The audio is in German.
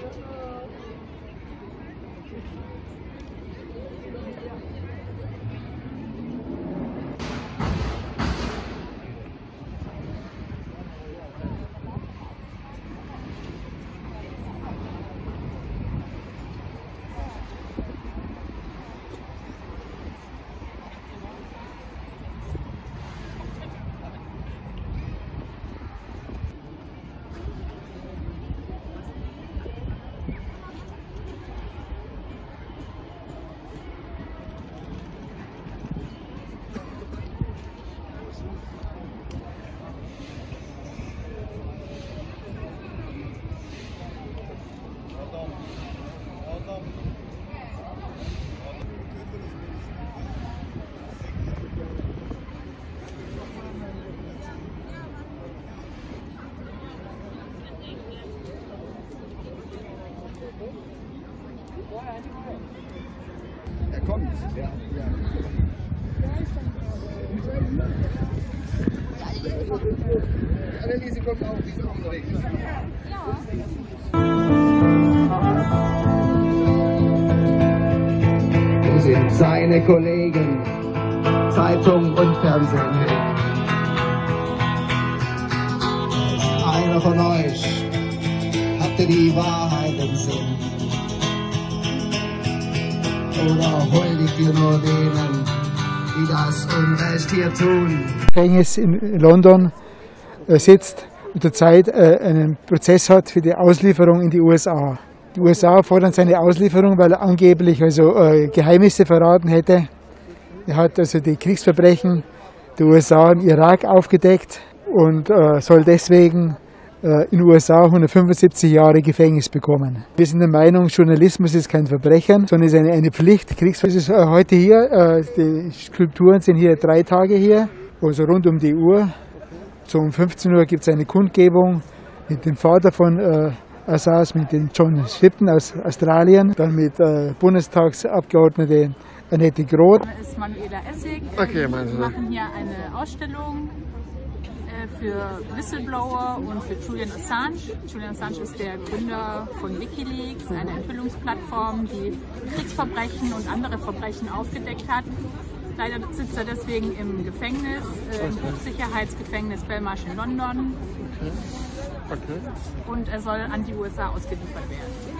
Thank you. Er kommt. Ja, ja. Anneliese kommt auch, die ist auch unterwegs. Wo sind seine Kollegen? Zeitung und Fernsehen. Einer von euch hatte die Wahrheit im Sinn. Oder nur denen, die das Unrecht hier tun? Gefängnis in London äh, sitzt und zurzeit äh, einen Prozess hat für die Auslieferung in die USA. Die USA fordern seine Auslieferung, weil er angeblich also äh, Geheimnisse verraten hätte. Er hat also die Kriegsverbrechen der USA im Irak aufgedeckt und soll deswegen in den USA 175 Jahre Gefängnis bekommen. Wir sind der Meinung, Journalismus ist kein Verbrechen, sondern ist eine, eine Pflicht. Kriegsverbrechen ist äh, heute hier, äh, die Skulpturen sind hier drei Tage hier, also rund um die Uhr. So um 15 Uhr gibt es eine Kundgebung mit dem Vater von äh, Assas, mit dem John Shipton aus Australien, dann mit äh, Bundestagsabgeordnete Annette Groth. Name ist Manuela Essig. Okay, wir machen hier eine Ausstellung äh, für Whistleblower und für Julian Assange. Julian Assange ist der Gründer von Wikileaks, eine Enthüllungsplattform, die Kriegsverbrechen und andere Verbrechen aufgedeckt hat. Leider sitzt er deswegen im Gefängnis, äh, im Hochsicherheitsgefängnis Belmarsh in London. Und er soll an die USA ausgeliefert werden.